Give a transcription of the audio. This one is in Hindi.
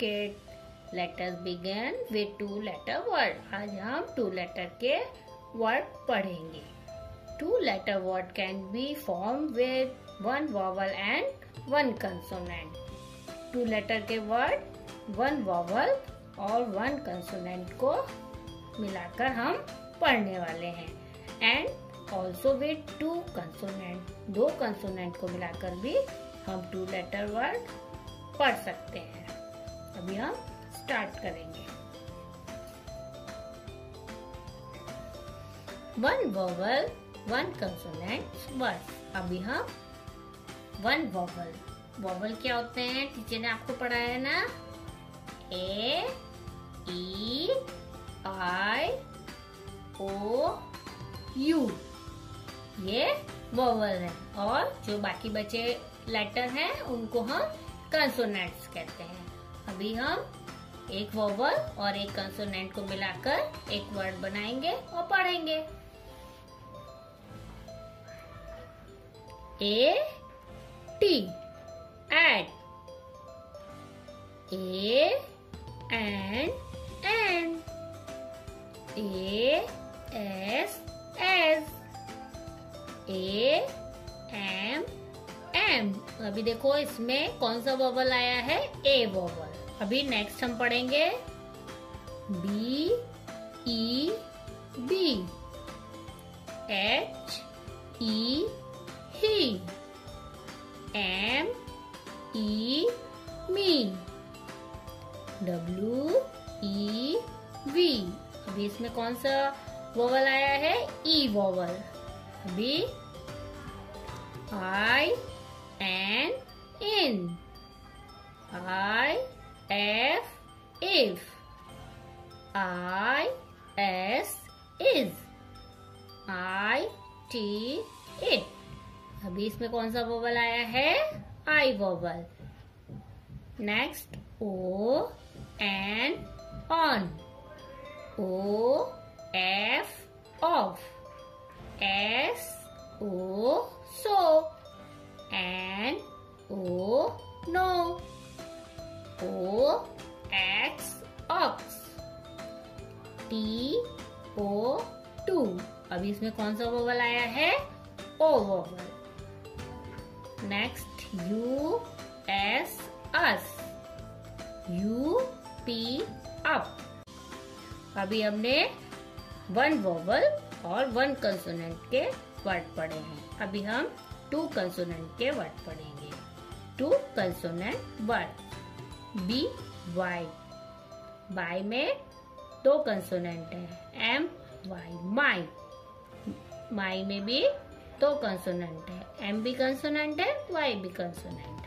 Kid let us begin with two letter word आज हम टू लेटर के वर्ड पढ़ेंगे। Two letter word can be form with one vowel and one consonant two letter के वर्ड वन वॉवल और वन कंसोनेंट को मिलाकर हम पढ़ने वाले हैं। And also with two consonant दो कंसोनेंट को मिलाकर भी हम टू लेटर वर्ड पढ़ सकते हैं। अभी हम स्टार्ट करेंगे। One vowel one consonant word अभी हम वन वोवल वोवल क्या होते हैं? टीचर ने आपको पढ़ाया ना? ए ई आई ओ यू ये वोवल है। और जो बाकी बचे लेटर हैं, उनको हम कंसोनेंट्स कहते हैं। अभी हम एक वोवल और एक कंसोनेंट को मिलाकर एक वर्ड बनाएँगे और पढ़ेंगे। A T at A N an A S as A M am अभी देखो, इसमें कौन सा वोवल आया है? ए वोवल अभी नेक्स्ट हम पढ़ेंगे B E be H E he M E me W E we अभी इसमें कौन सा वोवल आया है? ई e वोवल अभी I N in I F if I S is I T it अभी इसमें कौन सा वोवल आया है? I vowel next O N on O, F off S T O to अभी इसमें कौन सा वोवल आया है? O vowel next U S us U P up अभी हमने वन वोवल और वन कंसोनेंट के वर्ड पढ़े हैं। अभी हम टू कंसोनेंट के वर्ड पढ़ेंगे। Two consonant word B Y by में दो कंसोनेंट है। एम वाई माई माई में भी दो कंसोनेंट है। एम भी कंसोनेंट है वाई भी कंसोनेंट